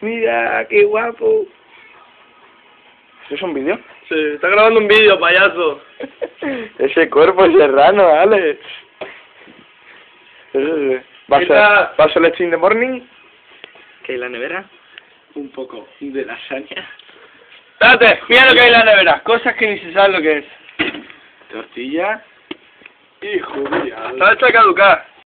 Mira, qué guapo. Es un vídeo? Sí, está grabando un vídeo, payaso. Ese cuerpo serrano, Alex. ¿Vas ¿Qué a, ¿Vas morning? ¿Qué hay en la nevera? Un poco de lasaña. Espérate, mira lo que hay en la nevera. Cosas que ni se sabe lo que es. Tortilla y judía. Está hecho de caducar.